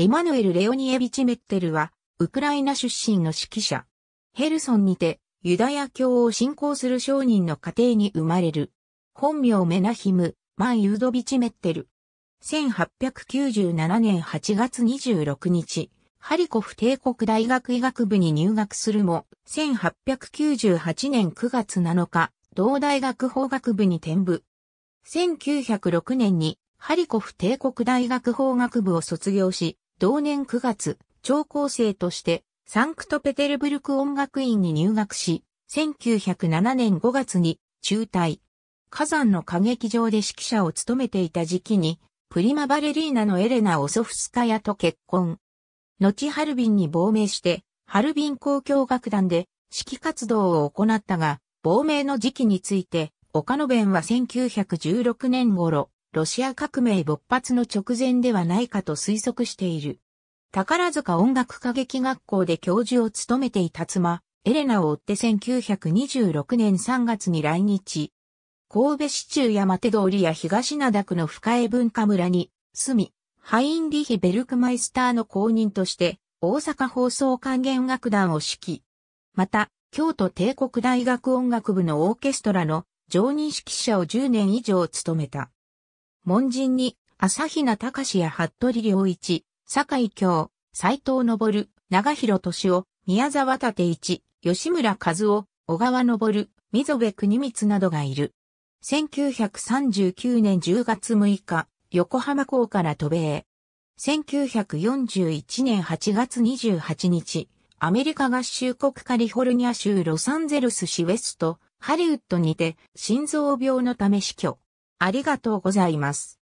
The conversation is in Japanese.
エマヌエル・レオニエビチ・メッテルは、ウクライナ出身の指揮者。ヘルソンにて、ユダヤ教を信仰する商人の家庭に生まれる。本名メナヒム、マン・ユードビチ・メッテル。1897年8月26日、ハリコフ帝国大学医学部に入学するも、1898年9月7日、同大学法学部に転部。1906年にハリコフ帝国大学法学部を卒業し、同年9月、聴講生としてサンクトペテルブルク音楽院に入学し、1907年5月に中退。火山の歌劇場で指揮者を務めていた時期に、プリマバレリーナのエレナ・オソフスカヤと結婚。後ハルビンに亡命して、ハルビン交響楽団で指揮活動を行ったが、亡命の時期について、岡野弁は1916年頃、ロシア革命勃発の直前ではないかと推測している。宝塚音楽歌劇学校で教授を務めていた妻、エレナを追って1926年3月に来日。神戸市中山手通りや東灘区の深江文化村に住み、ハインリヒ・ベルクマイスターの公認として大阪放送管弦楽団を指揮。また、京都帝国大学音楽部のオーケストラの常任指揮者を10年以上務めた。門人に、朝比奈隆や服部良一、坂井京、斎藤昇、長広敏夫、宮沢立一、吉村和夫、小川昇、溝部国光などがいる。1939年10月6日、横浜港から渡米。1941年8月28日、アメリカ合衆国カリフォルニア州ロサンゼルス市ウェスト、ハリウッドにて心臓病のため死去。ありがとうございます。